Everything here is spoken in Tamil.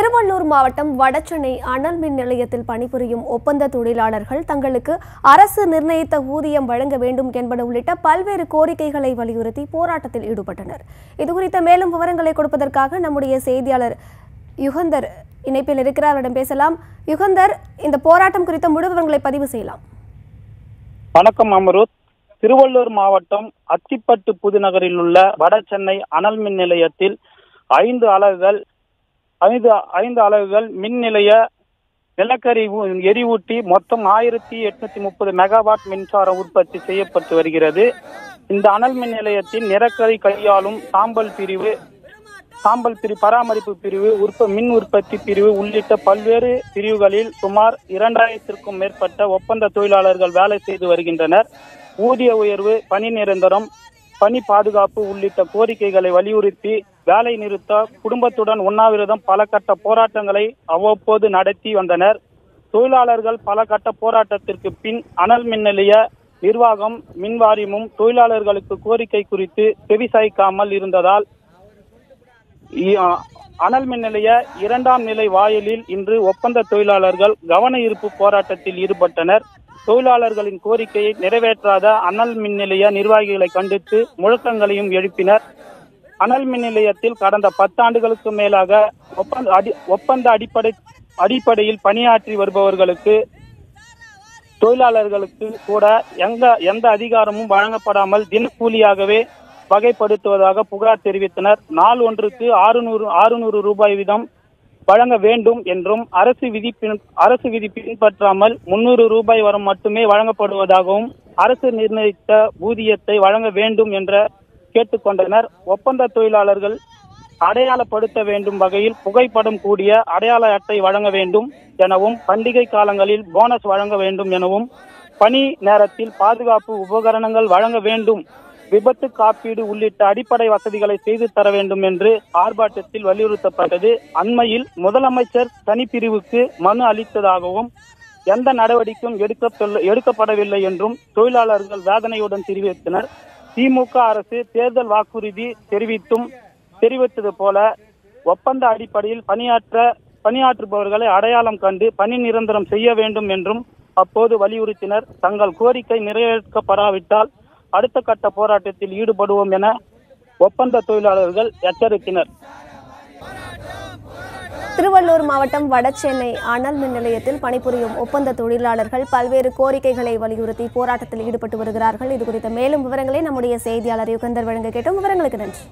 திருவள்ளூர் மாவட்டம் வடசென்னை அனல் மின் நிலையத்தில் பணிபுரியும் ஒப்பந்த தொழிலாளர்கள் தங்களுக்கு அரசு நிர்ணயித்த ஊதியம் வழங்க வேண்டும் என்பது உள்ளிட்ட பல்வேறு கோரிக்கைகளை வலியுறுத்தி போராட்டத்தில் ஈடுபட்டனர். இதுகுறித்த மேலும் விவரங்களை கொடுப்பதற்காக நம்முடைய செய்தியாளர் யுகந்தர் இணைப்பில் இருக்கிறார். அவரிடம் பேசலாம். யுகந்தர் இந்த போராட்டம் குறித்த முழு விவரங்களை பதிவு செய்யலாம். வணக்கம் அமருத். திருவள்ளூர் மாவட்டம் அத்திப்பட்டு புதுநகரில் உள்ள வடசென்னை அனல் மின் நிலையத்தில் ஐந்து அலகுகள் ஐந்து ஐந்து அலகுகள் மின் நிலைய நிலக்கரி எரிவூட்டி மொத்தம் ஆயிரத்தி எட்நூத்தி முப்பது மெகாவாட் மின்சாரம் உற்பத்தி செய்யப்பட்டு வருகிறது. இந்த அனல் மின் நிலையத்தின் நிலக்கரி கையாளும் சாம்பல் பிரிவு சாம்பல் பிரி பராமரிப்பு பிரிவு உற்ப மின் உற்பத்தி பிரிவு உள்ளிட்ட பல்வேறு பிரிவுகளில் சுமார் இரண்டாயிரத்திற்கும் மேற்பட்ட ஒப்பந்த தொழிலாளர்கள் வேலை செய்து வருகின்றனர். ஊதிய உயர்வு பணி நிரந்தரம் பணி பாதுகாப்பு உள்ளிட்ட கோரிக்கைகளை வலியுறுத்தி வேலை நிறுத்த குடும்பத்துடன் உண்ணாவிரதம் பல கட்ட போராட்டங்களை அவ்வப்போது நடத்தி வந்தனர். தொழிலாளர்கள் பல கட்ட போராட்டத்திற்கு பின் அனல் மின் நிலைய நிர்வாகம் மின்வாரியமும் தொழிலாளர்களுக்கு கோரிக்கை குறித்து செவிசாய்க்காமல் இருந்ததால் அனல் மின் நிலைய இரண்டாம் நிலை வாயிலில் இன்று ஒப்பந்த தொழிலாளர்கள் கவன ஈர்ப்பு போராட்டத்தில் ஈடுபட்டனர். தொழிலாளர்களின் கோரிக்கையை நிறைவேற்றாத அனல் மின் நிலைய நிர்வாகிகளை கண்டித்து முழக்கங்களையும் எழுப்பினர். அனல் மின் நிலையத்தில் கடந்த பத்தாண்டுகளுக்கு மேலாக ஒப்பந்த அடி ஒப்பந்த அடிப்படை அடிப்படையில் பணியாற்றி வருபவர்களுக்கு தொழிலாளர்களுக்கு கூட எந்த எந்த அதிகாரமும் வழங்கப்படாமல் தினக்கூலியாகவே வகைப்படுத்துவதாக புகார் தெரிவித்தனர். நாள் ஒன்றுக்கு ஆறுநூறு ஆறுநூறு ரூபாய் வீதம் வழங்க வேண்டும் என்றும் அரசு விதி அரசு விதி பின்பற்றாமல் முன்னூறு ரூபாய் வரை மட்டுமே வழங்கப்படுவதாகவும் அரசு நிர்ணயித்த ஊதியத்தை வழங்க வேண்டும் என்ற கேட்டுக்கொண்டனர். ஒப்பந்த தொழிலாளர்கள் அடையாளப்படுத்த வேண்டும் வகையில் புகைப்படம் கூடிய அடையாள அட்டை வழங்க வேண்டும் எனவும் பண்டிகை காலங்களில் போனஸ் வழங்க வேண்டும் எனவும் பணி நேரத்தில் பாதுகாப்பு உபகரணங்கள் வழங்க வேண்டும் விபத்து காப்பீடு உள்ளிட்ட அடிப்படை வசதிகளை செய்து தர வேண்டும் என்று ஆர்ப்பாட்டத்தில் வலியுறுத்தப்பட்டது. அண்மையில் முதலமைச்சர் தனிப்பிரிவுக்கு மனு அளித்ததாகவும் எந்த நடவடிக்கையும் எடுக்கப்படவில்லை என்றும் தொழிலாளர்கள் வேதனையுடன் தெரிவித்தனர். திமுக அரசு தேர்தல் வாக்குறுதி தெரிவித்தும் தெரிவித்தது போல ஒப்பந்த அடிப்படையில் பணியாற்ற பணியாற்றுபவர்களை அடையாளம் கண்டு பணி நிரந்தரம் செய்ய வேண்டும் என்றும் அப்போது வலியுறுத்தினர். தங்கள் கோரிக்கை நிறைவேற்றப்படாவிட்டால் அடுத்த கட்ட போராட்டத்தில் ஈடுபடுவோம் என ஒப்பந்த தொழிலாளர்கள் எச்சரித்தனர். திருவள்ளூர் மாவட்டம் வடசென்னை அனல் மின் நிலையத்தில் பணிபுரியும் ஒப்பந்த தொழிலாளர்கள் பல்வேறு கோரிக்கைகளை வலியுறுத்தி போராட்டத்தில் ஈடுபட்டு வருகிறார்கள். இது குறித்த மேலும் விவரங்களை நம்முடைய செய்தியாளர் யுகந்தர் வழங்க கேட்டோம். விவரங்களுக்கு நன்றி.